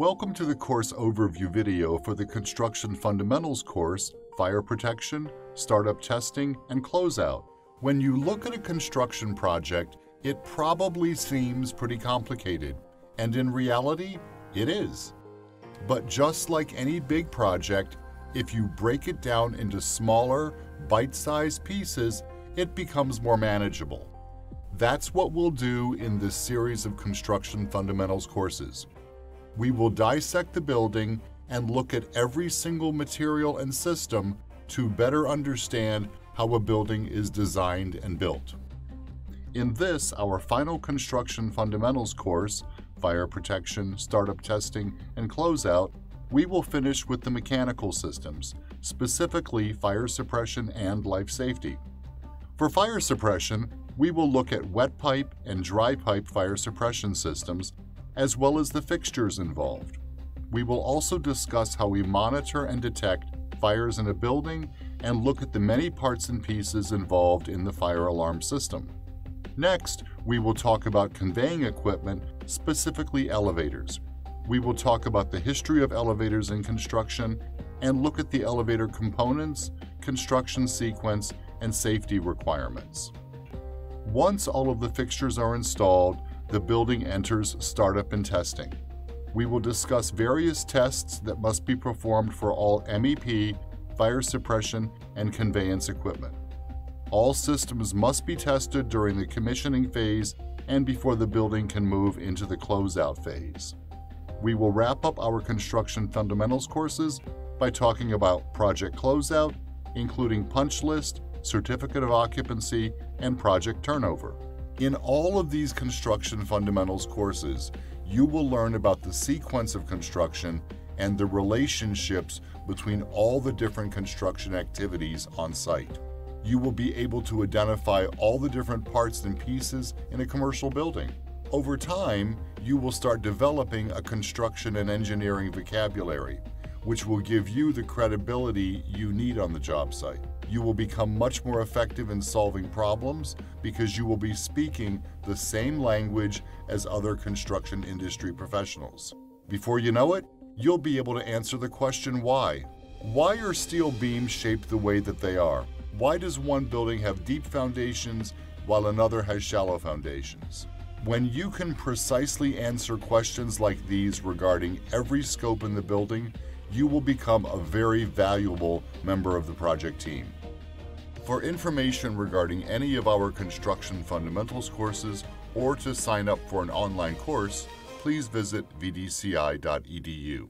Welcome to the course overview video for the Construction Fundamentals course, Fire Protection, Startup Testing, and Closeout. When you look at a construction project, it probably seems pretty complicated, and in reality, it is. But just like any big project, if you break it down into smaller, bite-sized pieces, it becomes more manageable. That's what we'll do in this series of Construction Fundamentals courses. We will dissect the building and look at every single material and system to better understand how a building is designed and built. In this, our final Construction Fundamentals course, Fire Protection, Startup Testing, and Closeout, we will finish with the mechanical systems, specifically fire suppression and life safety. For fire suppression, we will look at wet pipe and dry pipe fire suppression systems as well as the fixtures involved. We will also discuss how we monitor and detect fires in a building and look at the many parts and pieces involved in the fire alarm system. Next, we will talk about conveying equipment, specifically elevators. We will talk about the history of elevators in construction and look at the elevator components, construction sequence, and safety requirements. Once all of the fixtures are installed, the building enters startup and testing. We will discuss various tests that must be performed for all MEP, fire suppression, and conveyance equipment. All systems must be tested during the commissioning phase and before the building can move into the closeout phase. We will wrap up our construction fundamentals courses by talking about project closeout, including punch list, certificate of occupancy, and project turnover. In all of these construction fundamentals courses, you will learn about the sequence of construction and the relationships between all the different construction activities on site. You will be able to identify all the different parts and pieces in a commercial building. Over time, you will start developing a construction and engineering vocabulary, which will give you the credibility you need on the job site you will become much more effective in solving problems because you will be speaking the same language as other construction industry professionals. Before you know it, you'll be able to answer the question why. Why are steel beams shaped the way that they are? Why does one building have deep foundations while another has shallow foundations? When you can precisely answer questions like these regarding every scope in the building, you will become a very valuable member of the project team. For information regarding any of our construction fundamentals courses or to sign up for an online course, please visit vdci.edu.